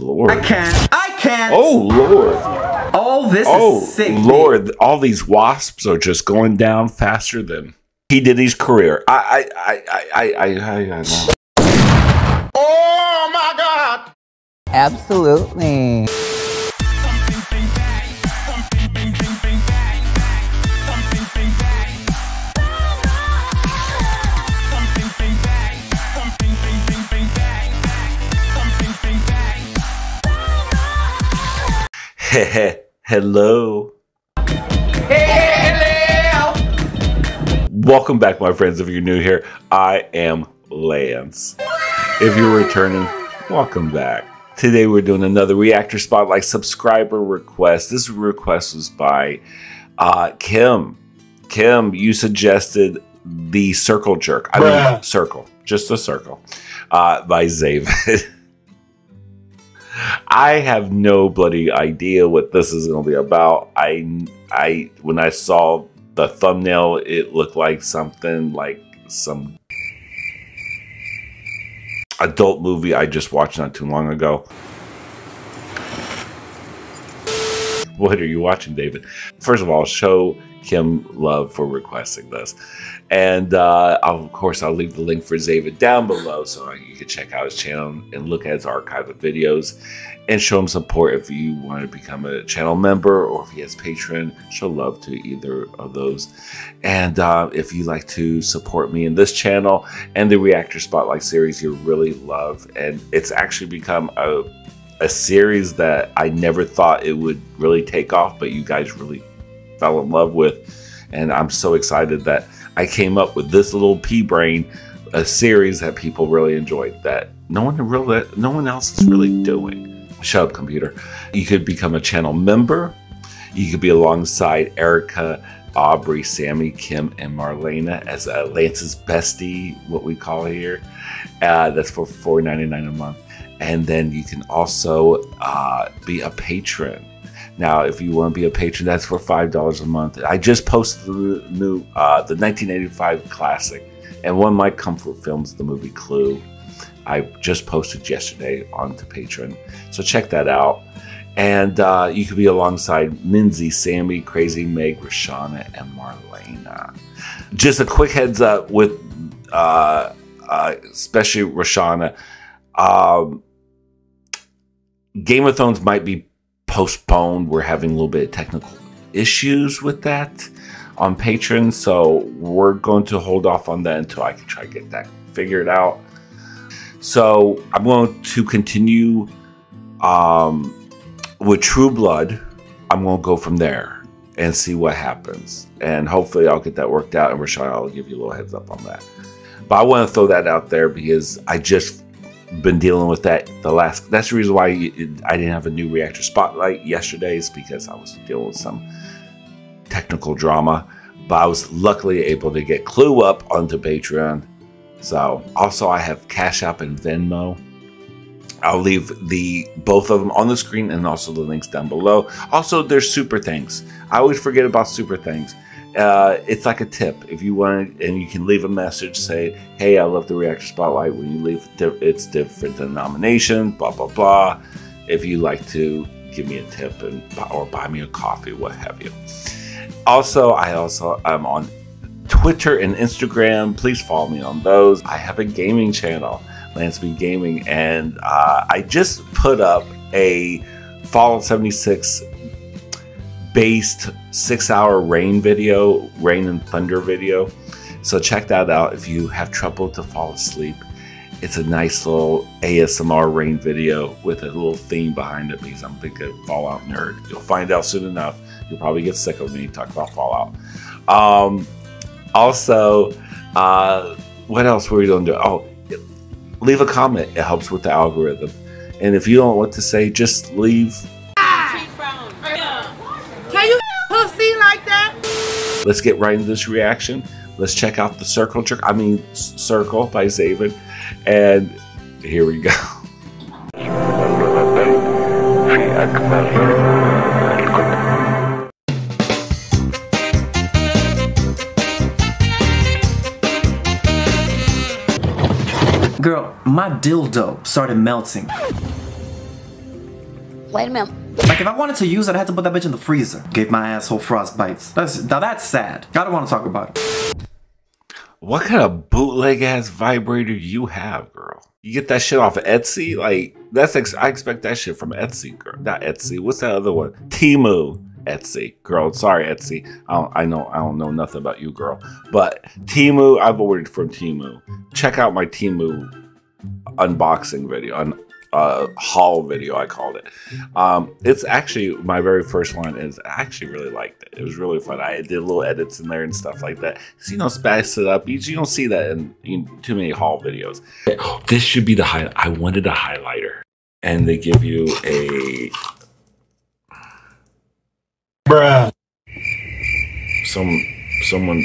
Lord. I can't. I can't. Oh Lord. All this Oh is sick. Lord. All these wasps are just going down faster than he did his career. I I I I I I, I, I know. Oh my God. Absolutely. Hello. Hello. Welcome back, my friends. If you're new here, I am Lance. If you're returning, welcome back. Today we're doing another Reactor Spotlight subscriber request. This request was by uh, Kim. Kim, you suggested the Circle Jerk. I mean, Circle, just a circle, uh, by ZZAVID. I have no bloody idea what this is going to be about. I, I, when I saw the thumbnail, it looked like something like some adult movie I just watched not too long ago. What are you watching, David? First of all, show Kim love for requesting this. And uh, of course, I'll leave the link for David down below so you can check out his channel and look at his archive of videos and show him support if you want to become a channel member or if he has Patreon. Show love to either of those. And uh, if you like to support me in this channel and the Reactor Spotlight series, you really love. And it's actually become a a series that I never thought it would really take off, but you guys really fell in love with. And I'm so excited that I came up with this little pea brain, a series that people really enjoyed that no one really, no one else is really doing. Shut up, computer. You could become a channel member. You could be alongside Erica, Aubrey, Sammy, Kim, and Marlena as Lance's bestie, what we call here. Uh, that's for $4.99 a month. And then you can also uh, be a patron. Now, if you want to be a patron, that's for five dollars a month. I just posted the new, uh, the 1985 classic, and one of my comfort films, the movie Clue. I just posted yesterday onto Patreon, so check that out. And uh, you could be alongside Minzy, Sammy, Crazy Meg, Rashana, and Marlena. Just a quick heads up with, uh, uh, especially Rashana. Um, Game of Thrones might be postponed. We're having a little bit of technical issues with that on Patreon, so we're going to hold off on that until I can try to get that figured out. So I'm going to continue um, with True Blood. I'm going to go from there and see what happens, and hopefully I'll get that worked out. And Rashad, I'll give you a little heads up on that. But I want to throw that out there because I just been dealing with that the last that's the reason why i didn't have a new reactor spotlight yesterday is because i was dealing with some technical drama but i was luckily able to get clue up onto patreon. So also i have cash app and venmo. I'll leave the both of them on the screen and also the links down below. Also there's super thanks i always forget about super thanks uh, it's like a tip. If you want, and you can leave a message, say, "Hey, I love the reactor spotlight." When you leave, it's different denomination, blah blah blah. If you like to give me a tip and or buy me a coffee, what have you. Also, I also am on Twitter and Instagram. Please follow me on those. I have a gaming channel, Lance B Gaming, and uh, I just put up a Fallout 76 based six hour rain video, rain and thunder video. So check that out if you have trouble to fall asleep. It's a nice little ASMR rain video with a little theme behind it because I'm a big Fallout nerd. You'll find out soon enough. You'll probably get sick of me talking about Fallout. Um, also, uh, what else were we going to do? Oh, leave a comment. It helps with the algorithm. And if you don't know what to say, just leave Can you pussy like that? Let's get right into this reaction. Let's check out the Circle trick. I mean, Circle by ZZAVID. And here we go. Girl, my dildo started melting. Wait a minute. Like if I wanted to use it, I had to put that bitch in the freezer. Gave my asshole frost bites. That's now that's sad. I don't want to talk about it. What kind of bootleg ass vibrator you have, girl? You get that shit off of Etsy? Like that's ex- I expect that shit from Etsy, girl. Not Etsy. What's that other one? Temu. Etsy, girl. Sorry, Etsy. I don't, I know I don't know nothing about you, girl. But Temu, I've ordered from Temu. Check out my Temu unboxing video, uh, haul video. I called it. Um, it's actually my very first one. Is I actually really liked it. It was really fun. I did little edits in there and stuff like that. So you know, spice it up. You, you don't see that in, in too many haul videos. This should be the highlight. I wanted a highlighter, and they give you a Bruh. some someone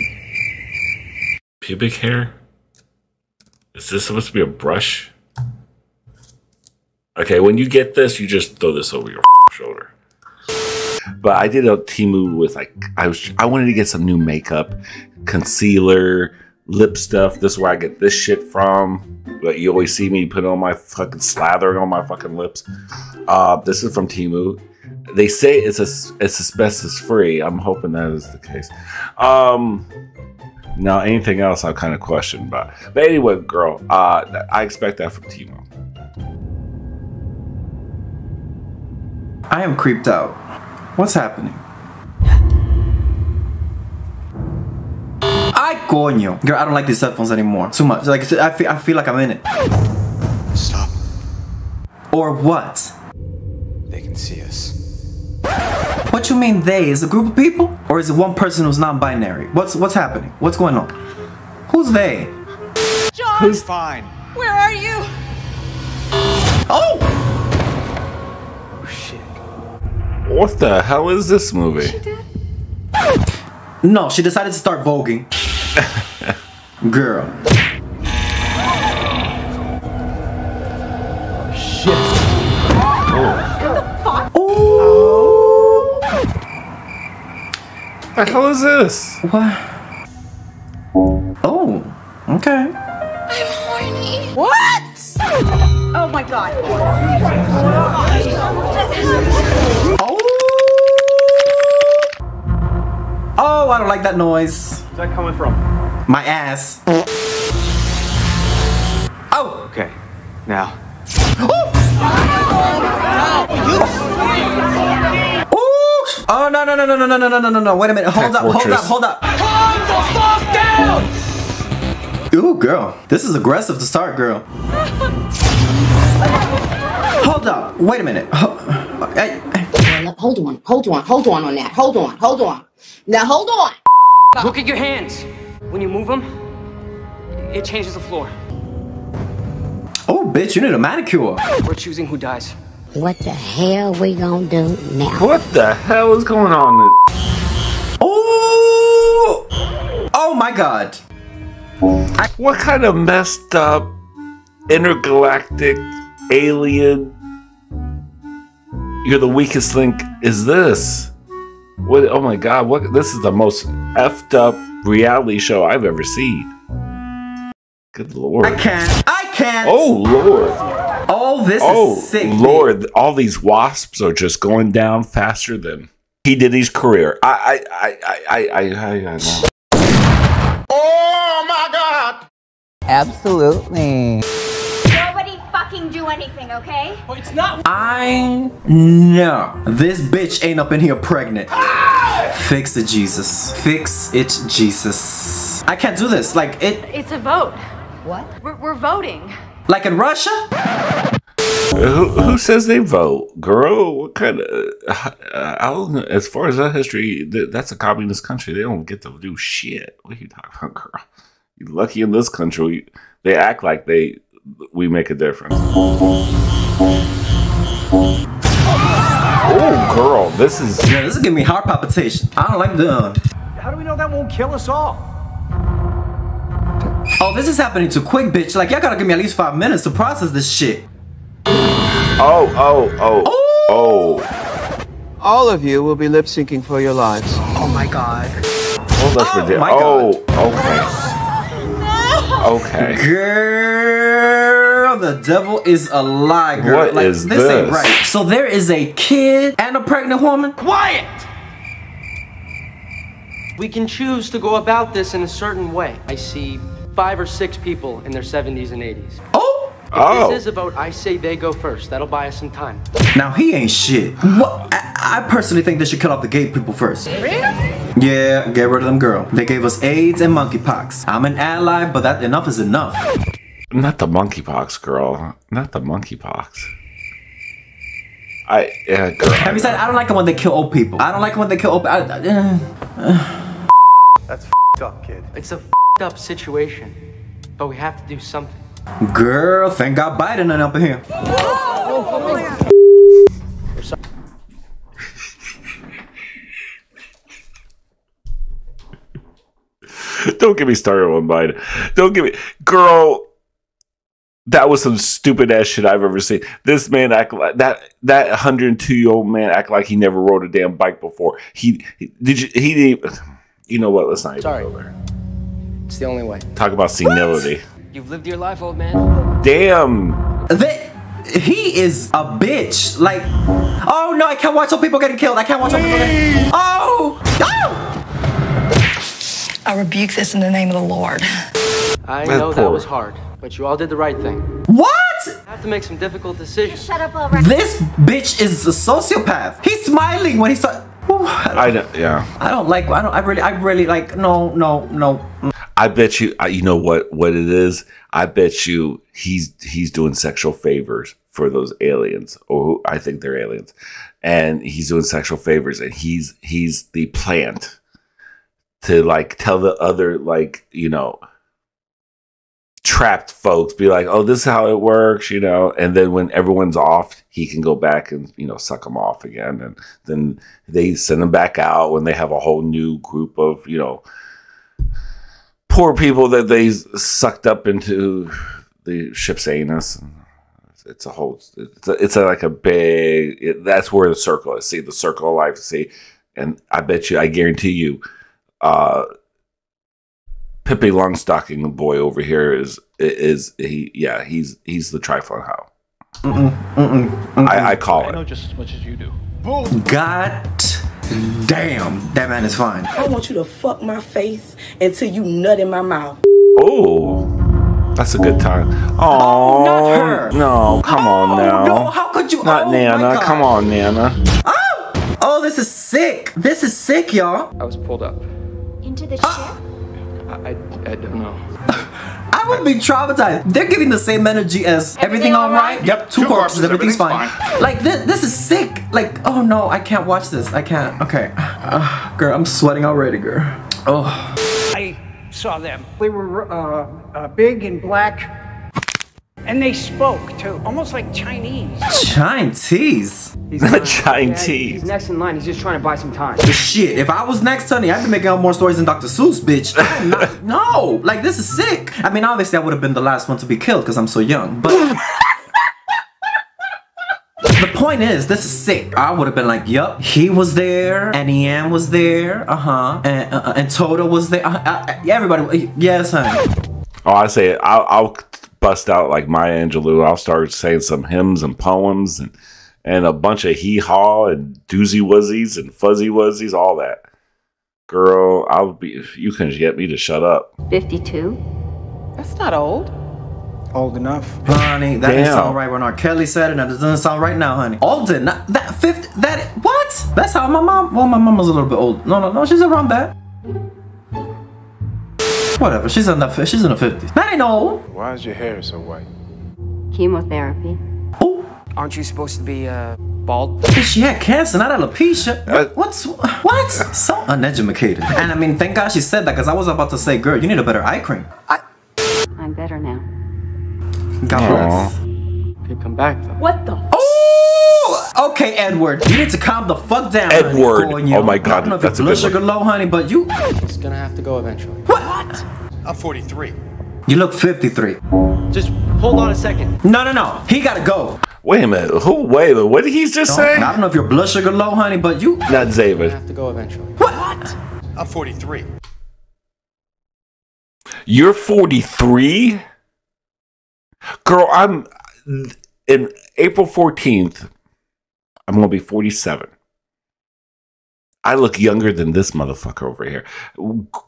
pubic hair. Is this supposed to be a brush? Okay, when you get this, you just throw this over your shoulder. But I did a Temu with like I was I wanted to get some new makeup, concealer, lip stuff. This is where I get this shit from. But you always see me put on my fucking slathering on my fucking lips. Uh, this is from Temu. They say it's a, it's asbestos free. I'm hoping that is the case. Um, now anything else I kind of question about. But anyway, girl, uh, I expect that from Temu. I am creeped out. What's happening? Ay coño. Girl, I don't like these headphones anymore. Too much. Like I feel, I feel like I'm in it. Stop. Or what? They can see us. What you mean they? Is it a group of people? Or is it one person who's non-binary? What's what's happening? What's going on? Who's they? John, Fine. where are you? Oh What the hell is this movie? No, she decided to start voguing. Girl. Oh. Shit. What the fuck? What hell is this? What? Oh. Okay. I'm horny. What? Oh my god. Oh, I don't like that noise. Where's that coming from? My ass. Oh. Okay. Now. Ooh. Oh no no no no no no no no no no no! Wait a minute! Hold Tech up! Hold up! Hold up! Ooh, girl, this is aggressive to start, girl. Hold up! Wait a minute! Ho- I- I- Hold on, hold on, hold on on that. Hold on, hold on. Now hold on. Look at your hands. When you move them, it changes the floor. Oh, bitch, you need a manicure. We're choosing who dies. What the hell we gonna do now? What the hell is going on? Oh! Oh my god! What kind of messed up intergalactic alien? You're the weakest link. Is this? What? Oh my god! What? This is the most effed up reality show I've ever seen. Good lord! I can't. I can't. Oh lord! Oh, this Oh is sick. lord! All these wasps are just going down faster than he did his career. I I I I I I, I, I know. Oh my god! Absolutely. Nobody fucking do anything, okay? I know this bitch ain't up in here pregnant. Fix it, Jesus. Fix it, Jesus. I can't do this. Like it. It's a vote. What? We're, we're voting. Like in Russia? Who, who says they vote, girl? What kind of? Uh, I don't know. As far as that history, th- that's a communist country. They don't get to do shit. What are you talking about, girl? You're lucky in this country. They act like they we make a difference. Oh, girl, this is Yeah, this is giving me heart palpitation. I don't like the. How do we know that won't kill us all? Oh, this is happening too quick, bitch. Like y'all gotta give me at least five minutes to process this shit. oh oh oh oh. All of you will be lip syncing for your lives. Oh my god. Oh, that's Oh, ridiculous. my Oh, okay. Okay. Girl, the devil is a lie, girl. What like, is this? ain't right. So there is a kid and a pregnant woman. Quiet! We can choose to go about this in a certain way. I see five or six people in their 70s and 80s. Oh, If Oh. This is about I say they go first. That'll buy us some time. now he ain't shit. What? I, I personally think they should cut off the gay people first. Really? Yeah, get rid of them, girl. They gave us AIDS and monkeypox. I'm an ally, but that enough is enough. Not the monkeypox, girl. Not the monkeypox. I yeah, girl. Have you said I don't like it when they kill old people? I don't like it when they kill old. I, uh, That's up, kid. It's a up situation, but we have to do something. girl, thank God Biden ain't up in here. Don't get me started on Biden. Don't get me, girl. That was some stupid ass shit I've ever seen. This man act like that. That 102 year old man act like he never rode a damn bike before. He, he did. You, he didn't. You know what? Let's not even Sorry. go there. It's the only way. Talk about senility. You've lived your life, old man. Damn. They, he is a bitch. Like, oh no, I can't watch old people getting killed. I can't watch old people getting. Oh, oh! I rebuke this in the name of the Lord. I know that was hard, but you all did the right thing. What? I have to make some difficult decisions. Shut up already. This bitch is a sociopath. He's smiling when he's. So- Ooh, I, I know. Yeah. I don't like. I don't. I really. I really like. No. No. No. I bet you. I- You know what? What it is? I bet you he's he's doing sexual favors for those aliens, or who, I think they're aliens, and he's doing sexual favors, and he's he's the plant to like tell the other like you know trapped folks be like oh this is how it works you know and then when everyone's off he can go back and you know suck them off again and then they send them back out when they have a whole new group of you know poor people that they sucked up into the ship's anus. It's a whole. It's a, it's a, like a big. It, that's where the circle is. See the circle of life. See, and I bet you, I guarantee you, uh, Pippi Longstocking boy over here is is he? Yeah, he's he's the trifling how. I, I call it. I know just as much as you do. God damn, that man is fine. I want you to fuck my face until you nut in my mouth. Oh, that's a good time. Oh, not her. No, come on Oh, now. no, how could you? Not oh, Nana. Come on, Nana. Oh, oh, this is sick. This is sick, y'all. I was pulled up. Into the Ah. ship? I, I, I don't know. I would be traumatized. They're giving the same energy as everything, all right? Yep, two, corpses, everything's, fine. Like this, this is sick. Like, oh no, I can't watch this. I can't. Okay, uh, girl, I'm sweating already, girl. Oh, I saw them. They were uh, uh, big and black, and they spoke too, almost like Chinese. Chinese. He's Not fine. Chinese. Yeah, he's next in line. He's just trying to buy some time. Shit, if I was next, honey, I'd be making out more stories than Dr. Seuss, bitch. Not- no, like this is sick. I mean, obviously, I would have been the last one to be killed because I'm so young, but. The point is, this is sick. I would have been like, yup, he was there, and Ian was there, uh-huh, and, uh, and Toto was there, uh, uh, everybody, yes, honey. Oh, I say it. I'll, I'll bust out like Maya Angelou. I'll start saying some hymns and poems and and a bunch of hee haw and doozy wuzzies and fuzzy wuzzies, all that. Girl, I'll be. If you can get me to shut up. 52? That's not old. Old enough. Honey, that didn't sound right when R. Kelly said it, and it doesn't sound right now, honey. Alden, not, that fifth, that, what? That's how my mom, well, my mom was a little bit old. No, no, no, she's around that. Whatever, she's in the, she's in the 50s. That ain't old. Why is your hair so white? Chemotherapy. Oh, Aren't you supposed to be uh, bald? she had cancer, not alopecia. Uh, What's, what? So uneducated. And I mean, thank God she said that, because I was about to say, girl, you need a better eye cream. I... I'm better now. God bless. Could come back though. What the? Oh, okay, Edward. You need to calm the fuck down. Edward. Coño. Oh my God, I don't know if that's your a blood good sugar low, honey, but you, It's gonna have to go eventually. what? I'm 43. You look 53. Just hold on a second. No, no, no. He gotta go. Wait a minute. Who? Wait a minute. What did he just say? I don't know if your blood sugar low, honey, but you. Not Gonna David. have to go eventually. What? I'm 43. You're 43. Girl, I'm in April 14th. I'm gonna be 47. I look younger than this motherfucker over here.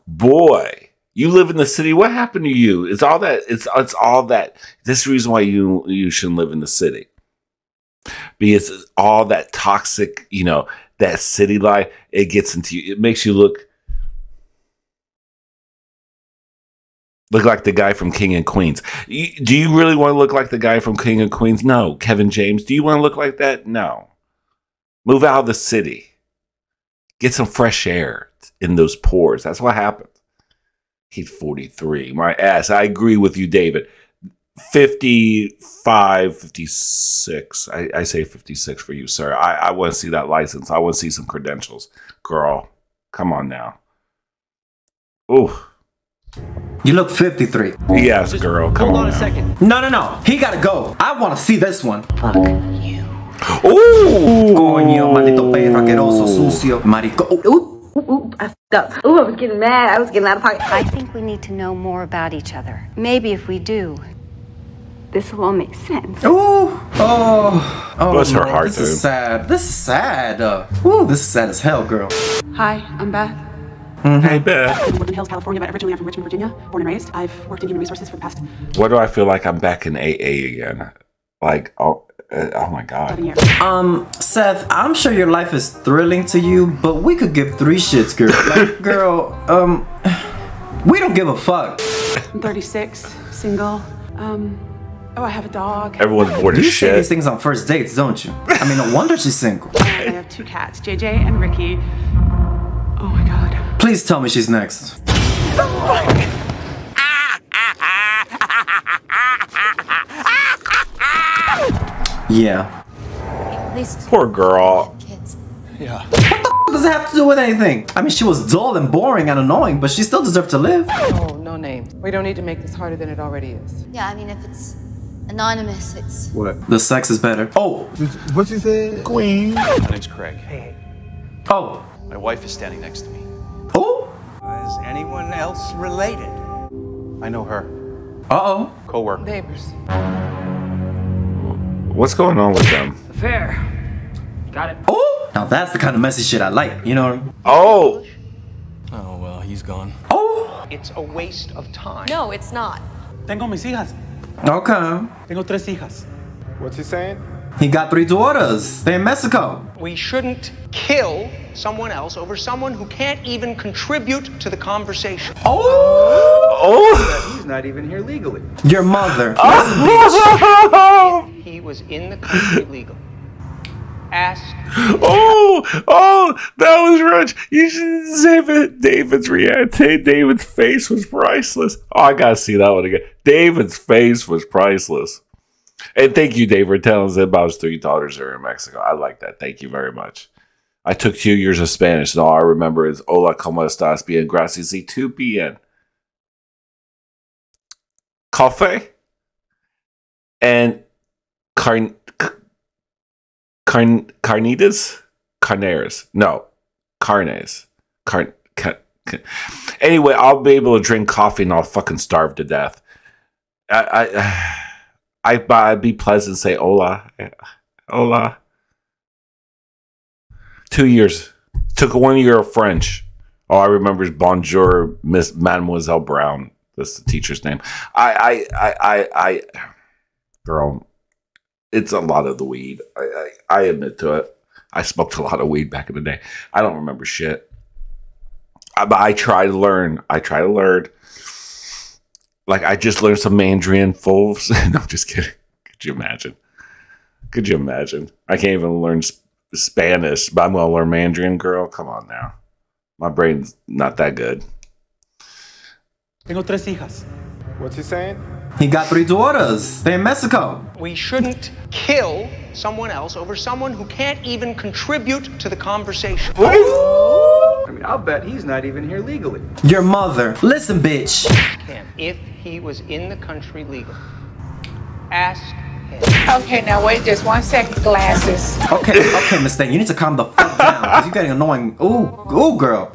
Boy, you live in the city. What happened to you? It's all that. It's it's all that. This is the reason why you you shouldn't live in the city because all that toxic, you know, that city life. It gets into you. It makes you look look like the guy from King and Queens. Do you really want to look like the guy from King and Queens? No. Kevin James. Do you want to look like that? No. Move out of the city. Get some fresh air in those pores. That's what happened. He's 43. My ass. I agree with you, David. 55, 56. I, I say 56 for you, sir. I, I want to see that license. I want to see some credentials. Girl, come on now. Ooh. You look 53. Yes, girl. Come Hold on. on a now. second. No, no, no. He gotta go. I wanna see this one. Fuck you. Ooh. Coño, maldito perro asqueroso, sucio, marico. Ooh, Ooh, ooh, I fucked up. Ooh, I was getting mad. I was getting out of pocket. I think we need to know more about each other. Maybe if we do, this will all make sense. Ooh. Oh. Oh. Bless her heart, This is sad. This is sad. Uh, ooh, this is sad as hell, girl. Hi, I'm Beth. Hey, Beth. I live in Hills, California, but originally I'm from Richmond, Virginia, born and raised. I've worked in human resources for the past What do I feel like I'm back in AA again? Like, oh, uh, oh my God. Um, Seth, I'm sure your life is thrilling to you, but we could give three shits, girl. Like, girl, um, we don't give a fuck. I'm 36, single. Um, oh, I have a dog. Everyone's bored You as say these things on first dates, don't you? I mean, no wonder she's single. I have two cats, JJ and Ricky. Oh my god. Please tell me she's next. Yeah. At least Poor girl. kids. Yeah. What the does it have to do with anything? I mean, she was dull and boring and annoying, but she still deserved to live. Oh, no name. We don't need to make this harder than it already is. Yeah, I mean, if it's anonymous, it's. What? The sex is better. Oh, What you said? Queen. My name's Craig. Hey. Oh, My wife is standing next to me. oh. Is anyone else related? I know her. Uh-oh. Co-worker. Neighbors. What's going on with them? Affair. Got it. Oh! Now that's the kind of messy shit I like, you know? Oh, Oh, well, he's gone. Oh! It's a waste of time. No, it's not. Tengo mis hijas. Okay. Tengo tres hijas. What's he saying? He got three daughters. They're in Mexico. We shouldn't kill someone else over someone who can't even contribute to the conversation. Oh! oh, He's not even here legally. Your mother. If he was in the country legal. ask oh, oh, that was rich. You should save it. David's reaction. David's face was priceless. Oh, I gotta see that one again. David's face was priceless. And thank you, Dave, for telling us about his three daughters are in Mexico. I like that. Thank you very much. I took two years of Spanish, and all I remember is Hola, ¿cómo estás? Bien, gracias. Y tú bien. Café? And carn, carn, carnitas? Carneras. No. Carnes. Carn, ca, ca- Anyway, I'll be able to drink coffee and I'll fucking starve to death. I, I, I, I'd be pleasant say hola. Hola. Two years. Took one year of French. All I remember is Bonjour, Miss Mademoiselle Brown. That's the teacher's name. I, I, I, I, I girl, it's a lot of the weed. I, I, I admit to it. I smoked a lot of weed back in the day. I don't remember shit. I, but I try to learn. I try to learn. Like I just learned some Mandarin full. No, I'm just kidding. Could you imagine? Could you imagine? I can't even learn sp- Spanish, but I'm gonna learn Mandarin, girl. Come on now. My brain's not that good. Tengo tres hijas. What's he saying? He got three daughters. They're in Mexico. We shouldn't kill someone else over someone who can't even contribute to the conversation. I mean, I'll bet he's not even here legally. Your mother. Listen, bitch. If he was in the country legally, ask him. Okay, now wait just one second, glasses. Okay, okay, Miss Thing, you need to calm the fuck down. Cause you're getting annoying. Ooh, ooh, girl.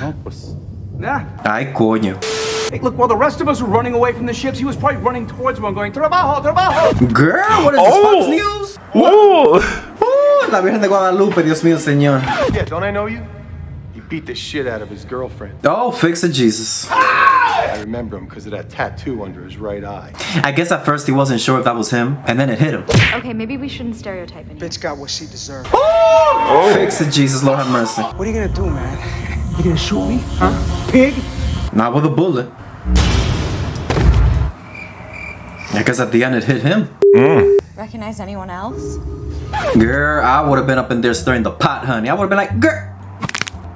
No, pues Nah. Ay, coño. Hey, look, while the rest of us were running away from the ships, he was probably running towards one going, Trabajo, trabajo! Girl, what is this, Oh. Fox News? Ooh. Uh, la Virgen de Guadalupe, Dios mío, señor. Yeah, don't I know you? He beat the shit out of his girlfriend. Oh, fix it, Jesus. I remember him because of that tattoo under his right eye. I guess at first he wasn't sure if that was him, and then it hit him. Okay, maybe we shouldn't stereotype anyone. Bitch got what she deserved. Oh. Fix it, Jesus, Lord have mercy. What are you gonna do, man? You gonna shoot me? Huh? Pig? Not with a bullet. I guess at the end it hit him. Hmm. Recognize anyone else? Girl, I would have been up in there stirring the pot, honey. I would have been like, girl,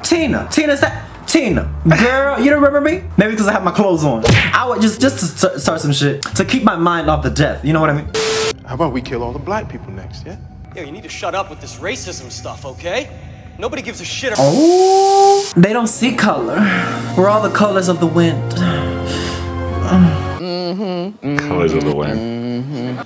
Tina, Tina's that. Tina, girl, you don't remember me? Maybe because I have my clothes on. I would just just to start some shit to keep my mind off the death. You know what I mean? How about we kill all the black people next, yeah? Yo, you need to shut up with this racism stuff, okay? Nobody gives a shit. Oh, they don't see color. We're all the colors of the wind. Mm hmm. Colors of the wind.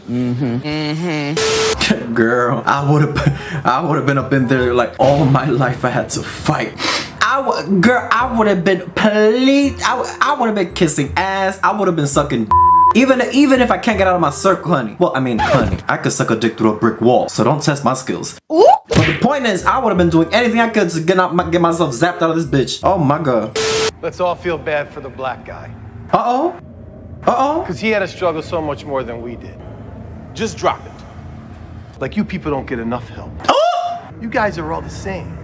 Mm -hmm. Girl, I would have, I would have been up in there like all my life. I had to fight. I would, girl, I would have been please. I, would- I would have been kissing ass. I would have been sucking. Even even if I can't get out of my circle, honey. Well, I mean, honey, I could suck a dick through a brick wall, so don't test my skills. But the point is, I would have been doing anything I could to get out, my, get myself zapped out of this bitch. Oh my god. Let's all feel bad for the black guy. Uh oh. Uh oh. Because he had to struggle so much more than we did. Just drop it. Like you people don't get enough help. You guys are all the same.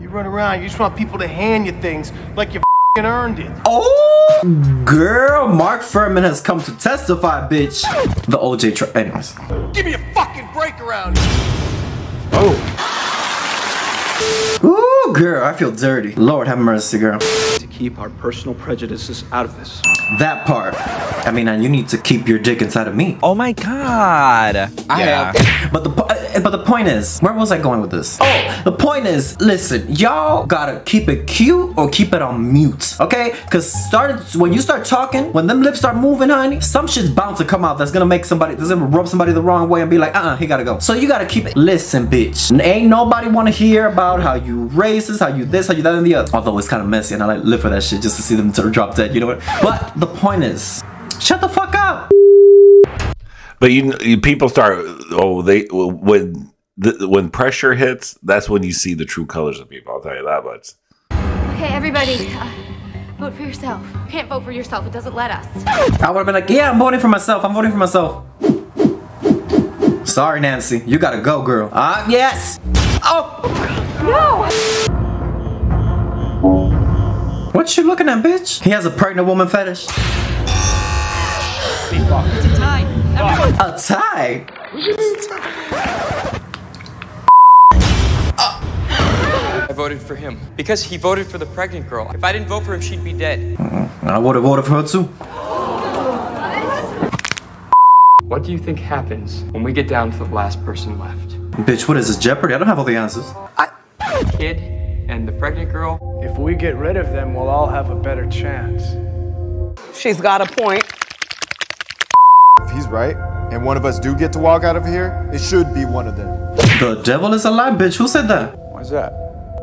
You run around, you just want people to hand you things like you fing earned it. Oh, girl, Mark Fuhrman has come to testify, bitch. The OJ trial. Anyways. Give me a fucking break around Oh Ooh, girl, I feel dirty. Lord have mercy, girl. To keep our personal prejudices out of this. That part. I mean, you need to keep your dick inside of me. Oh my god. I have. But the po- uh, but the point is, where was I going with this? Oh, the point is, listen, y'all gotta keep it cute or keep it on mute, okay? Cause started when you start talking, when them lips start moving, honey, some shit's bound to come out that's gonna make somebody, that's gonna rub somebody the wrong way and be like, uh-uh, he gotta go. So you gotta keep it. Listen, bitch, ain't nobody wanna hear about how you racist, how you this, how you that, and the other. Although it's kind of messy, and I like live for that shit just to see them drop dead. You know what? But the point is, shut the fuck up. But you, you people start. Oh, they when the, when pressure hits, that's when you see the true colors of people. I'll tell you that much. Okay, everybody, uh, vote for yourself. You can't vote for yourself, it doesn't let us. I would have been like, yeah, I'm voting for myself. I'm voting for myself. Sorry, Nancy. You gotta go, girl. Ah, yes. Oh. No! What you looking at, bitch? He has a pregnant woman fetish. It's a tie. A tie? I voted for him because he voted for the pregnant girl. If I didn't vote for him, she'd be dead. Mm, I would have voted for her too. What do you think happens when we get down to the last person left? Bitch, what is this, Jeopardy? I don't have all the answers. I... kid and the pregnant girl? If we get rid of them, we'll all have a better chance. She's got a point. If he's right, and one of us do get to walk out of here, it should be one of them. The devil is a lie, bitch. Who said that? Why's that?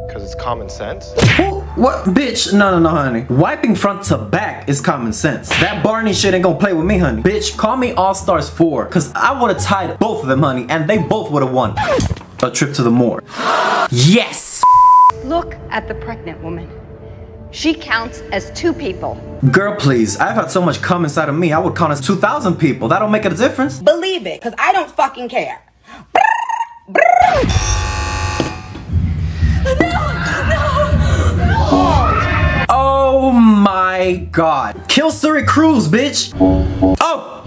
Because it's common sense? Who? What? Bitch, no, no, no, honey. Wiping front to back is common sense. That Barney shit ain't gonna play with me, honey. Bitch, call me All Stars 4, cause I would've tied both of them, honey, and they both would've won. A trip to the moor. Yes! Look at the pregnant woman. She counts as two people. Girl, please. I've had so much cum inside of me, I would count as 2,000 people. That don't make a difference. Believe it, because I don't fucking care. Oh my god. Kill Suri Cruise, bitch! Oh!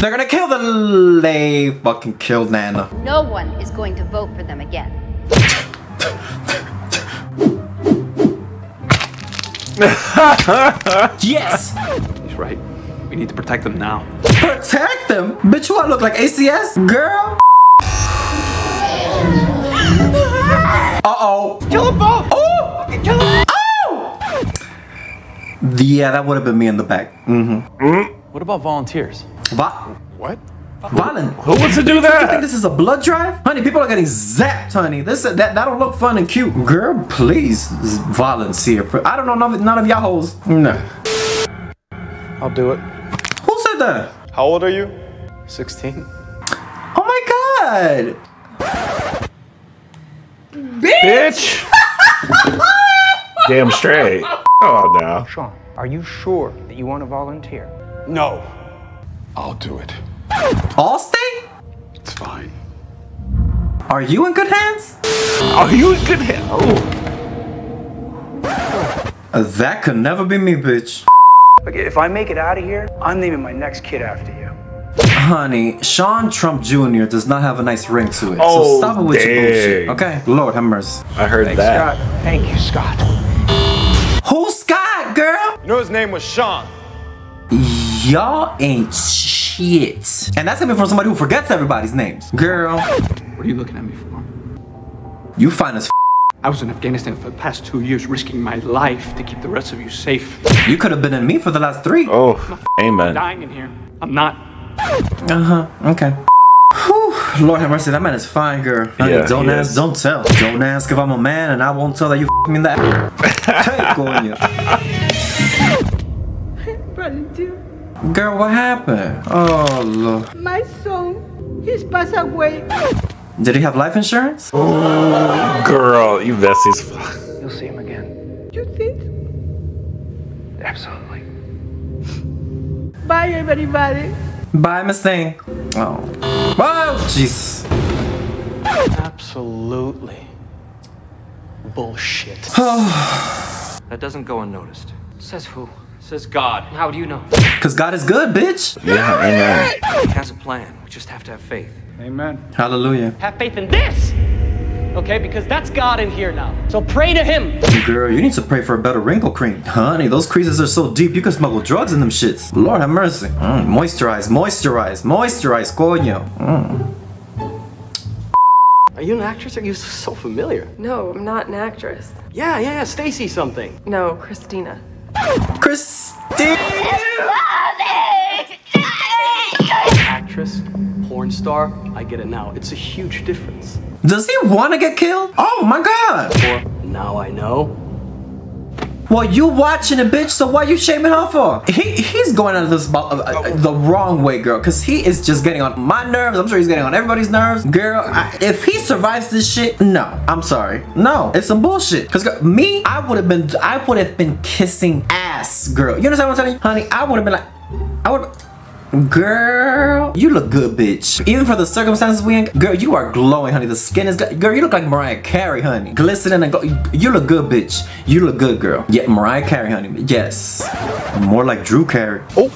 They're gonna kill the... They fucking killed Nana. No one is going to vote for them again. yes! He's right. We need to protect them now. Protect them? Bitch, what? Look like ACS? Girl? Uh-oh. Kill them both! Oh! Kill them! Oh! Yeah, that would have been me in the back. Mm-hmm. What about volunteers? What? What? Violent. Who wants to do that? You think this is a blood drive? Honey, people are getting zapped, honey. This that that don't look fun and cute. Girl, please. Violence here. I don't know none of, none of y'all hoes. No. I'll do it. Who said that? How old are you? 16. Oh my god. Bitch! Damn straight. Oh, no. Sean, are you sure that you want to volunteer? No. I'll do it. Allstate? It's fine. Are you in good hands? Are you in good hands? Oh. Uh, that could never be me, bitch. Okay, if I make it out of here, I'm naming my next kid after you. Honey, Sean Trump Jr. does not have a nice ring to it. Oh, so stop it with your bullshit, okay? Lord have mercy. I heard Thanks, that. Scott. Thank you, Scott. Who's Scott, girl? You know his name was Sean. Y'all ain't shit. And that's coming from somebody who forgets everybody's names. Girl, What are you looking at me for? you fine as f- I was in Afghanistan for the past two years, risking my life to keep the rest of you safe. You could have been in me for the last three. Oh, amen. I'm amen. dying in here. I'm not. Uh-huh, okay. Whew, Lord have mercy, that man is fine, girl. Honey, Yeah, don't ask, is. don't tell. Don't ask if I'm a man, and I won't tell that you f me in that. hey, coño. Girl, what happened? Oh, Lord. My son, he's passed away. Did he have life insurance? Oh, girl, you messy as fuck. You'll see him again. You think? Absolutely. Bye, everybody. Bye, Miss Thing. Oh. Oh, jeez. Absolutely. Bullshit. that doesn't go unnoticed. Says who? Says God. How do you know? Because God is good, bitch. Yeah, amen. He has a plan. We just have to have faith. Amen. Hallelujah. Have faith in this! Okay, because that's God in here now. So pray to Him. Girl, you need to pray for a better wrinkle cream. Honey, those creases are so deep, you can smuggle drugs in them shits. Lord have mercy. Mm, moisturize, moisturize, moisturize, coño. Mm. Are you an actress? Are you so familiar? No, I'm not an actress. Yeah, yeah, yeah. Stacy something. No, Christina. Christine! Actress, porn star. I get it now. It's a huge difference. Does he want to get killed? Oh my god. Or now I know. Well, you watching a bitch, so why you shaming her for? He He's going out of this uh, uh, the wrong way, girl, because he is just getting on my nerves. I'm sure he's getting on everybody's nerves. Girl, I, if he survives this shit, no, I'm sorry. No, it's some bullshit. Because me, I would have been, I would have been kissing ass, girl. You understand what I'm saying? Honey, I would have been like, I would Girl, you look good, bitch. Even for the circumstances we in, girl, you are glowing, honey. The skin is, good. girl, you look like Mariah Carey, honey. Glistening and glow. You look good, bitch. You look good, girl. Yeah, Mariah Carey, honey. Yes. More like Drew Carey. Oh.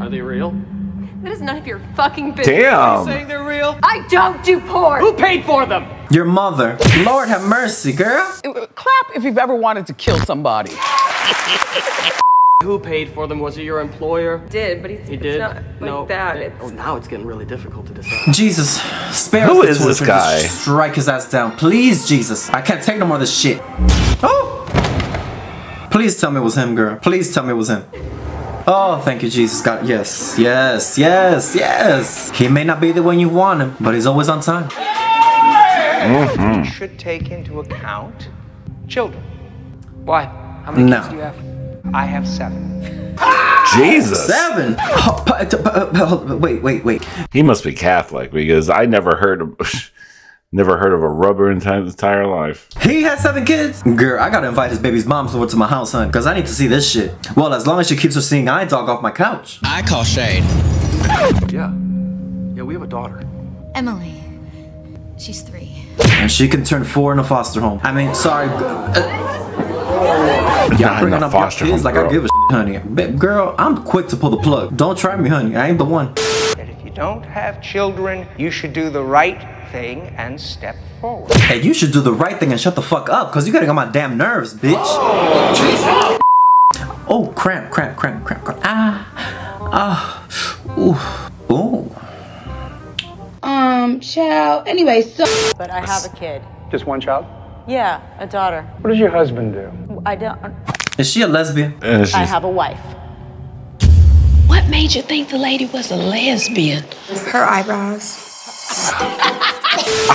Are they real? That is none of your fucking business. Damn. Saying they're real? I don't do porn. Who paid for them? Your mother. Lord have mercy, girl. Clap if you've ever wanted to kill somebody. Who paid for them? Was it your employer? Did, but he's He it's did? not like no. that. It- It's oh, now it's getting really difficult to decide. Jesus. Spare Who us the is this guy? Strike his ass down. Please, Jesus. I can't take no more of this shit. Oh. Please tell me it was him, girl. Please tell me it was him. Oh, thank you, Jesus. God, yes, yes, yes, yes. He may not be the one you want him, but he's always on time. You should take into account children. Why? How many No. kids do you have? I have seven. Jesus. Seven. Wait, wait, wait. He must be Catholic because I never heard of never heard of a rubber in his entire life. He has seven kids? Girl, I gotta invite his baby's moms over to my house, hun, because I need to see this shit. Well, as long as she keeps her seeing eye dog off my couch. I call shade. Yeah. Yeah, we have a daughter. Emily. She's three. And she can turn four in a foster home. I mean, sorry. Uh, Not y'all in bringing up your foster kids home, like girl. I give a shit, honey. Ba- Girl, I'm quick to pull the plug. Don't try me, honey. I ain't the one. That if you don't have children, you should do the right thing and step forward. Hey, you should do the right thing and shut the fuck up, because you gotta get my damn nerves, bitch. Oh, cramp, cramp, cramp, cramp, cramp. Ah, ah, ooh, ooh. Um, child. Anyway, so. But I have a kid. Just one child? Yeah, a daughter. What does your husband do? I don't. Uh, is she a lesbian? I have a wife. What What made you think the lady was a lesbian? Her eyebrows.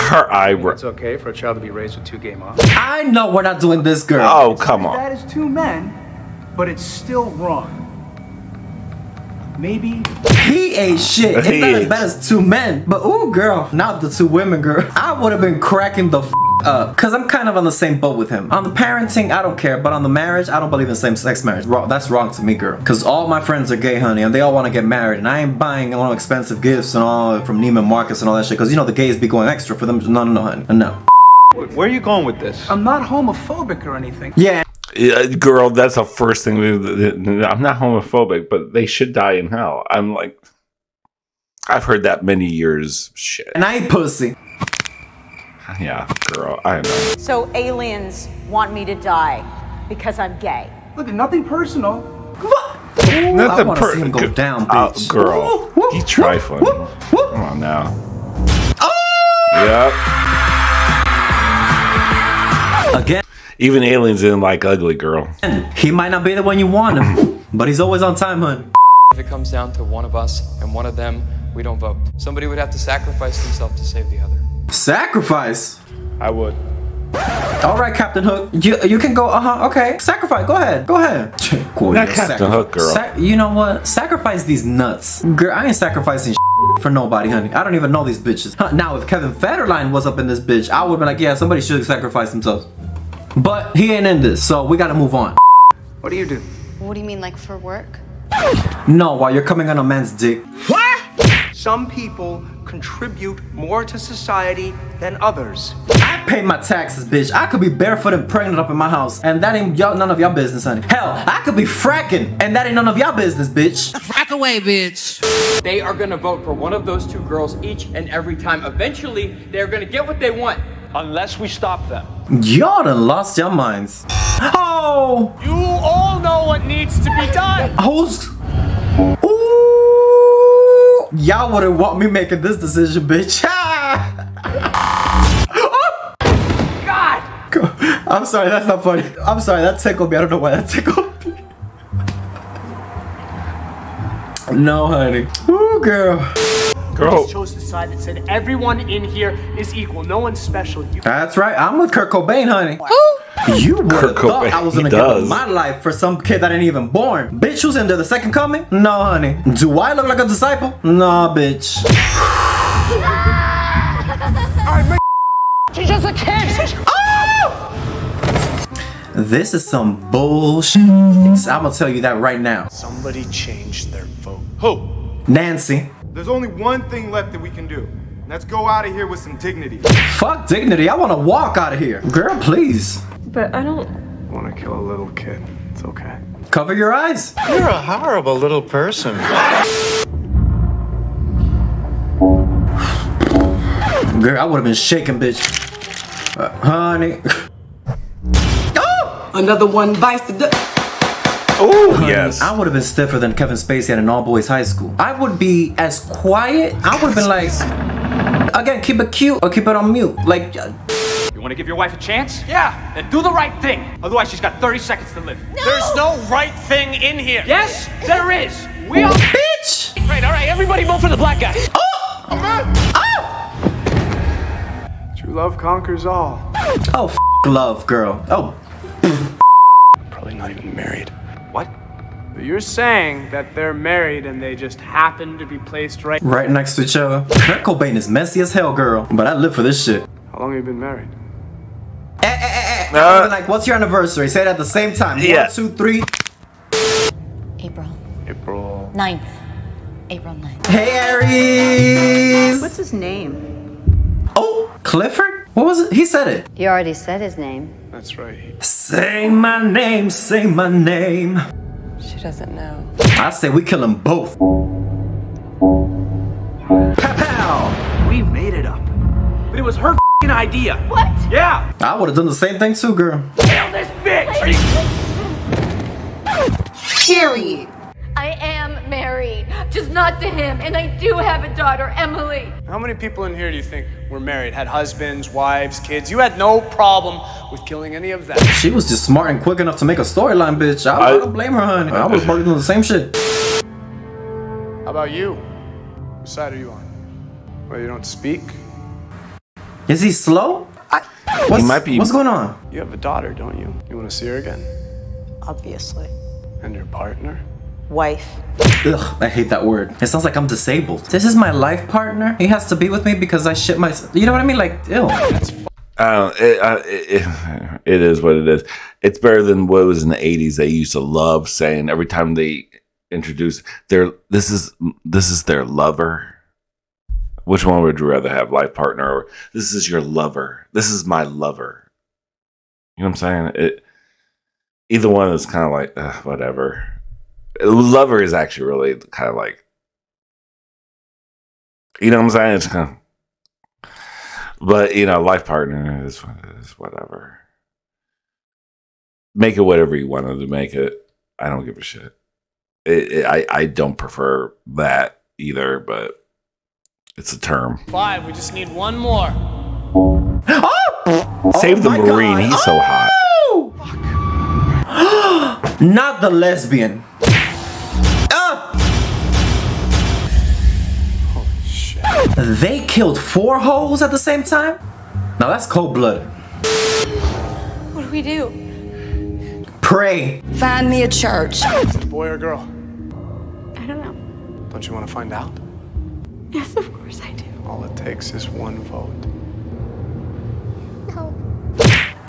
Her eyebrow. It's okay for a child to be raised with two gay moms. I know we're not doing this, girl. Oh, come on. That is two men, but it's still wrong. Maybe He ain't shit. It's He not as bad as two men. But ooh, girl, not the two women, girl. I would have been cracking the f- up. Cause I'm kind of on the same boat with him. On the parenting, I don't care. But on the marriage, I don't believe in same-sex marriage. Wrong- That's wrong to me, girl. Cause all my friends are gay, honey, and they all want to get married. And I ain't buying all expensive gifts and all from Neiman Marcus and all that shit. Cause you know the gays be going extra for them. No, no, no, honey. No. Where are you going with this? I'm not homophobic or anything. Yeah. Yeah, girl, that's the first thing. we- I'm not homophobic, but they should die in hell. I'm like, I've heard that many years. Shit. And I ain't pussy. Yeah, girl, I know. So aliens want me to die because I'm gay. Look, nothing personal. Ooh, I Nothing want to see him go g- down, uh, bitch. girl, He trifling. Come on now. Oh! Yep. Again. Even aliens didn't like ugly girl. He might not be the one you want him, but he's always on time, hun. If it comes down to one of us and one of them, we don't vote. Somebody would have to sacrifice themselves to save the other. Sacrifice. I would. All right, Captain Hook. You you can go. Uh huh. Okay. Sacrifice. Go ahead. Go ahead. Go Not Captain Hook, girl. Sac- you know what? Sacrifice these nuts, girl. I ain't sacrificing for nobody, honey. I don't even know these bitches. Huh, Now, if Kevin Federline was up in this bitch, I would be like, yeah, somebody should sacrifice themselves. But he ain't in this, so we gotta move on. What do you do? What do you mean, like for work? No, while you're coming on a man's dick. Some people contribute more to society than others. I pay my taxes, bitch. I could be barefoot and pregnant up in my house, and that ain't y'all none of y'all business, honey. Hell, I could be fracking, and that ain't none of y'all business, bitch. Frack away, bitch. They are gonna vote for one of those two girls each and every time. Eventually, they're gonna get what they want. Unless we stop them. Y'all done lost your minds. Oh! You all know what needs to be done. Who's? Ooh! Y'all wouldn't want me making this decision, bitch. God! I'm sorry, that's not funny. I'm sorry, that tickled me. I don't know why that tickled me. No, honey. Ooh, girl. Girl. chose the side that said everyone in here is equal. No one's special. You That's right. I'm with Kurt Cobain, honey. Who? You would have thought I was gonna give up my life for some kid that ain't even born. Bitch, who's in there? The second coming? No, honey. Do I look like a disciple? Nah, bitch. She's just a kid. Oh! This is some bullshit. I'm gonna tell you that right now. Somebody changed their vote. Who? Nancy. There's only one thing left that we can do. Let's go out of here with some dignity. Fuck dignity. I wanna walk out of here. Girl, please. But I don't. Want to kill a little kid. It's okay. Cover your eyes. You're a horrible little person. Girl, I would have been shaking, bitch. Uh, honey. Another one bites the dust. Oh, yes. I would have been stiffer than Kevin Spacey at an all boys high school. I would be as quiet. I would have been like, again, keep it cute or keep it on mute. Like, uh, You want to give your wife a chance? Yeah, then do the right thing. Otherwise, she's got 30 seconds to live. No. There's no right thing in here. Yes, there is. We all. bitch! Right, all right, everybody vote for the black guy. Oh! Oh! oh. True love conquers all. Oh, f love, girl. Oh, Probably not even married. What? You're saying that they're married and they just happen to be placed right. right next to each other. Kurt Cobain is messy as hell, girl. But I live for this shit. How long have you been married? I would've been like, what's your anniversary? Say it at the same time. Yeah. One, two, three. April. April. 9th. April 9th. Hey, Aries! What's his name? Oh, Clifford? What was it? He said it. You already said his name. That's right. Say my name, say my name. She doesn't know. I say we kill them both. Pow pow! We made it up. But it was her fing idea. What? Yeah. I would have done the same thing too, girl. Kill this bitch. Are Period. I am married, just not to him, and I do have a daughter, Emily. How many people in here do you think were married? Had husbands, wives, kids? You had no problem with killing any of them. She was just smart and quick enough to make a storyline, bitch. I, I I- don't blame her, honey. I was working on the same shit. How about you? Whose side are you on? Well, you don't speak. Is he slow? I, what's, might be- What's going on? You have a daughter, don't you? You want to see her again? Obviously. And your partner? Wife. Ugh, I hate that word. It sounds like I'm disabled. This is my life partner. He has to be with me because I shit my. You know what I mean? Like, ew. Uh, it, uh, it, it is what it is. It's better than what was in the '80s. They used to love saying every time they introduce their this is this is their lover. Which one would you rather have, life partner or this is your lover? This is my lover. You know what I'm saying? It either one is kind of like uh, whatever. Lover is actually really kind of like you know what I'm saying? It's kind of but you know, life partner is, is whatever. Make it whatever you wanted to make it. I don't give a shit. It, it, I I don't prefer that either, but it's a term. Five, we just need one more. Save the my marine. God. He's so hot. Not the lesbian. Ah! They killed four hoes at the same time? Now that's cold blooded. What do we do? Pray. Find me a church. Is it a boy or a girl? I don't know. Don't you want to find out? Yes, of course I do. All it takes is one vote.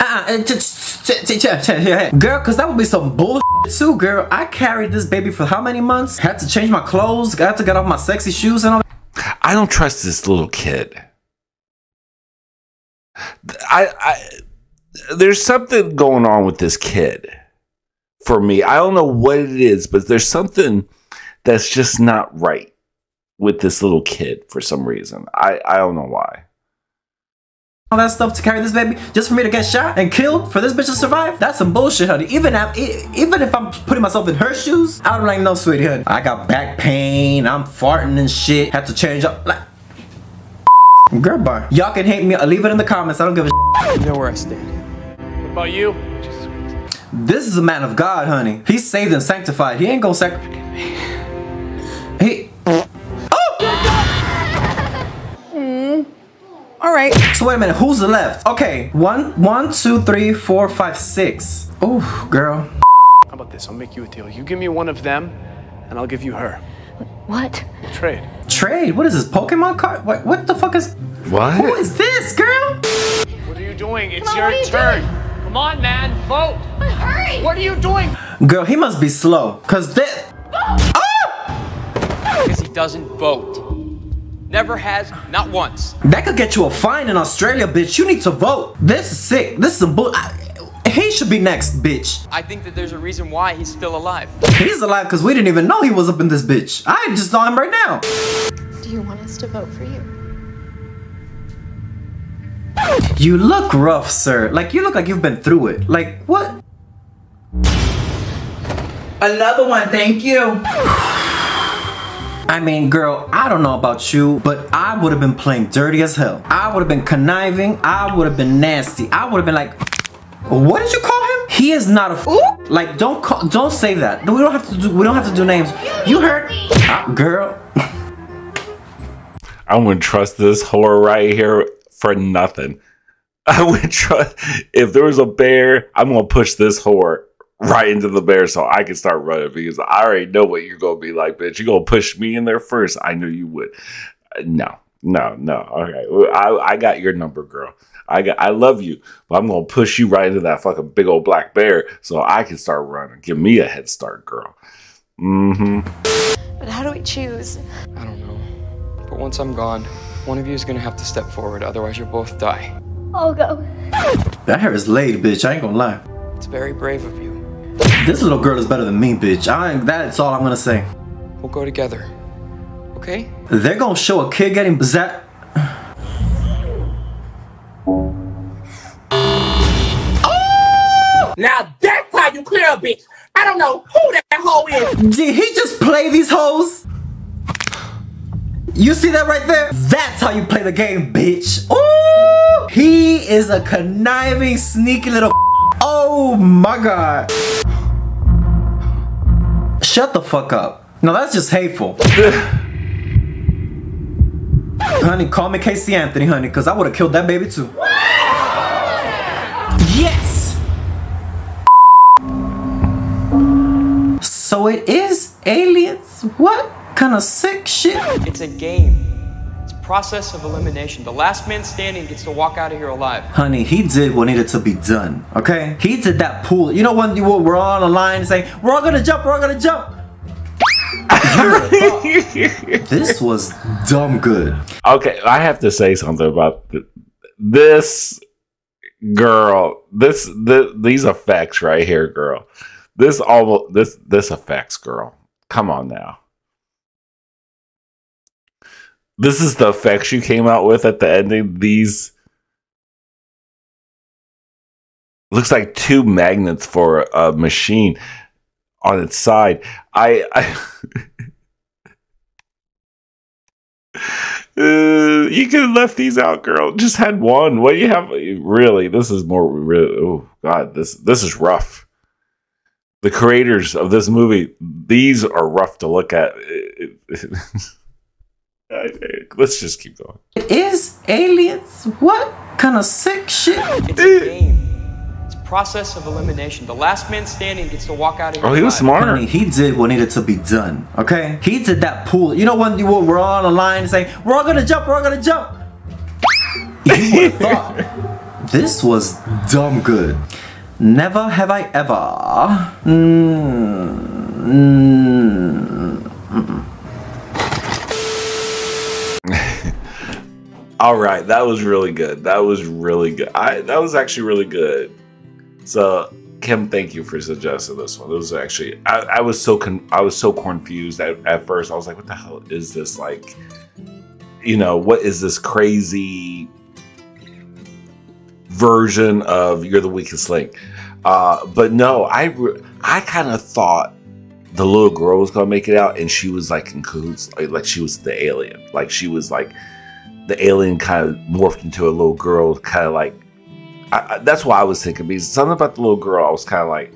Uh-uh, ch- Girl, cause that would be some bullshit too, girl. I carried this baby for how many months? Had to change my clothes, got to get off my sexy shoes and all that. I don't trust this little kid. I, I there's something going on with this kid for me. I don't know what it is, but there's something that's just not right with this little kid for some reason. I, I don't know why. all that stuff to carry this baby just for me to get shot and killed for this bitch to survive? That's some bullshit, honey. Even if, even if I'm putting myself in her shoes, I don't like no sweetie, honey. I got back pain, I'm farting and shit. Had to change up, like. Girl, bar. Y'all can hate me or leave it in the comments. I don't give a You know where I stand. What about you? This is a man of God, honey. He's saved and sanctified. He ain't gonna sac. He. All right. So wait a minute. Who's the left? Okay. One, one, two, three, four, five, six. Ooh, girl. How about this? I'll make you a deal. You give me one of them, and I'll give you her. What? Trade. Trade. What is this? Pokemon card? What? What the fuck is? What? Who is this, girl? What are you doing? It's Come on, your you turn. doing? Come on, man, vote. But hurry! What are you doing? Girl, he must be slow. Cause that. Ah! Because he doesn't vote. Never has, not once. That could get you a fine in Australia, bitch. You need to vote. This is sick. This is some bull. I- He should be next, bitch. I think that there's a reason why he's still alive. He's alive because we didn't even know he was up in this bitch. I just saw him right now. Do you want us to vote for you? You look rough, sir. Like you look like you've been through it. Like what? Another one, thank you. I mean, girl, I don't know about you, but I would have been playing dirty as hell. I would have been conniving. I would have been nasty. I would have been like, what did you call him? He is not a f- like. Don't call. Don't say that. We don't have to do. We don't have to do names. You heard, Ah, girl. I wouldn't trust this whore right here for nothing. I would trust if there was a bear, I'm gonna push this whore right into the bear so I can start running because I already know what you're gonna be like, bitch. You're gonna push me in there first. I knew you would. Uh, No, no, no. Okay. I, I got your number, girl. I got I love you, but I'm gonna push you right into that fucking big old black bear so I can start running. Give me a head start, girl. Mm-hmm. But how do we choose? I don't know. But once I'm gone, one of you is gonna have to step forward, otherwise you'll both die. I'll go. That hair is laid, bitch. I ain't gonna lie. It's very brave of you. This little girl is better than me, bitch. I that's all I'm gonna say. We'll go together. Okay? They're gonna show a kid getting zap. Oh! Now that's how you clear a bitch. I don't know who that hoe is. Did he just play these hoes? You see that right there? That's how you play the game, bitch. Ooh! He is a conniving, sneaky little. Oh my god. Shut the fuck up. No, that's just hateful. honey, call me Casey Anthony, honey, because I would have killed that baby too. yes! So it is aliens? What kind of sick shit? It's a game. It's a process of elimination. The last man standing gets to walk out of here alive. Honey, he did what needed to be done, okay? He did that pool. You know when you we're all on a line saying, we're all gonna jump, we're all gonna jump. this was dumb good. Okay, I have to say something about th- this girl. This, th- these effects right here, girl. This almost this this effects, girl. Come on now. This is the effects you came out with at the ending. These looks like two magnets for a machine on its side. I, I Uh, you could have left these out, girl. Just had one. What do you have? Really, this is more. Really, oh God, this this is rough. The creators of this movie, these are rough to look at. Let's just keep going. It is aliens? What kind of sick shit? It's a eh. game. It's a process of elimination. The last man standing gets to walk out of here Oh, he was alive. smart. Honey, he did what needed to be done, okay? He did that pool. You know when you were, we're all on a line saying, we're all gonna jump, we're all gonna jump. You would have thought this was dumb good. Never have I ever. Mm, mm, mm, mm, mm All right, that was really good. That was really good. I that was actually really good. So Kim, thank you for suggesting this one. It was actually I, I was so con- I was so confused at, at first. I was like, what the hell is this like? You know, what is this crazy version of You're the Weakest Link? Uh, but no, I re- I kind of thought the little girl was gonna make it out, and she was like in cahoots, like, like she was the alien, like she was like the alien kind of morphed into a little girl, kind of like. I, I, that's why I was thinking because something about the little girl, I was kind of like,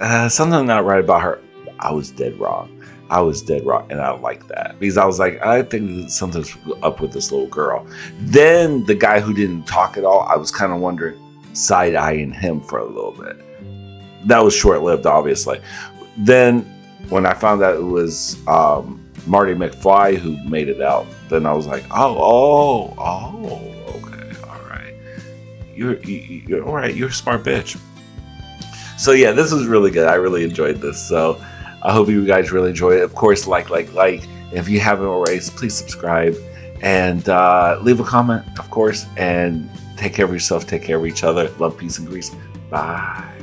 uh, something not right about her. I was dead wrong. I was dead wrong, and I like that because I was like, I think something's up with this little girl. Then the guy who didn't talk at all, I was kind of wondering, side eyeing him for a little bit. That was short lived, obviously. Then when I found out it was um, Marty McFly who made it out, then I was like, oh, oh, oh, okay, all right. You're, you, you're all right. You're a smart bitch. So yeah, this was really good. I really enjoyed this. So I hope you guys really enjoy it. Of course, like, like, like. If you haven't already, please subscribe and uh, leave a comment, of course. And take care of yourself. Take care of each other. Love, peace, and grease. Bye.